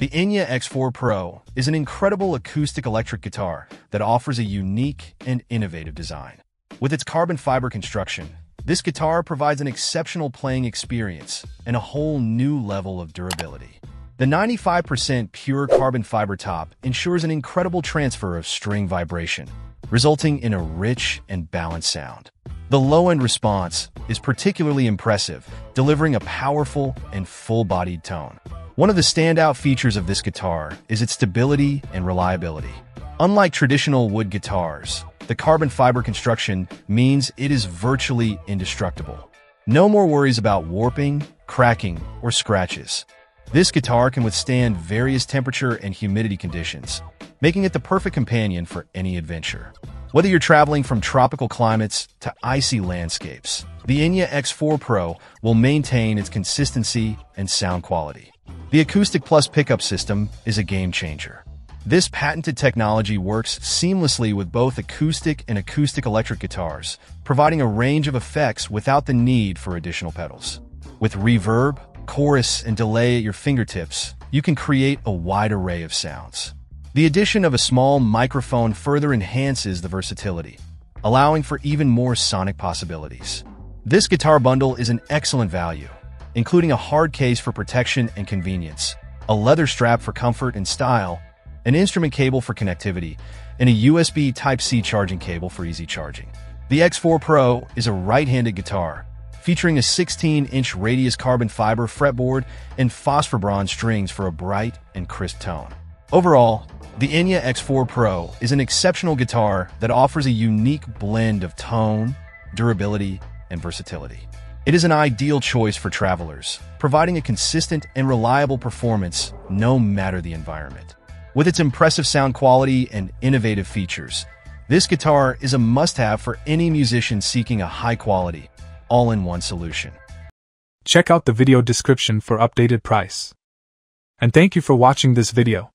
The Enya X4 Pro is an incredible acoustic electric guitar that offers a unique and innovative design. With its carbon fiber construction, this guitar provides an exceptional playing experience and a whole new level of durability. The 95% pure carbon fiber top ensures an incredible transfer of string vibration, resulting in a rich and balanced sound. The low-end response is particularly impressive, delivering a powerful and full-bodied tone. One of the standout features of this guitar is its stability and reliability. Unlike traditional wood guitars, the carbon fiber construction means it is virtually indestructible. No more worries about warping, cracking, or scratches. This guitar can withstand various temperature and humidity conditions, making it the perfect companion for any adventure. Whether you're traveling from tropical climates to icy landscapes, the Enya X4 Pro will maintain its consistency and sound quality. The Acoustic Plus pickup system is a game changer. This patented technology works seamlessly with both acoustic and acoustic electric guitars, providing a range of effects without the need for additional pedals. With reverb, chorus, and delay at your fingertips, you can create a wide array of sounds. The addition of a small microphone further enhances the versatility, allowing for even more sonic possibilities. This guitar bundle is an excellent value, including a hard case for protection and convenience, a leather strap for comfort and style, an instrument cable for connectivity, and a USB Type-C charging cable for easy charging. The X4 Pro is a right-handed guitar, featuring a 16-inch radius carbon fiber fretboard and phosphor bronze strings for a bright and crisp tone. Overall, the Enya X4 Pro is an exceptional guitar that offers a unique blend of tone, durability, and versatility. It is an ideal choice for travelers, providing a consistent and reliable performance no matter the environment. With its impressive sound quality and innovative features, this guitar is a must-have for any musician seeking a high-quality, all-in-one solution. Check out the video description for updated price. And thank you for watching this video.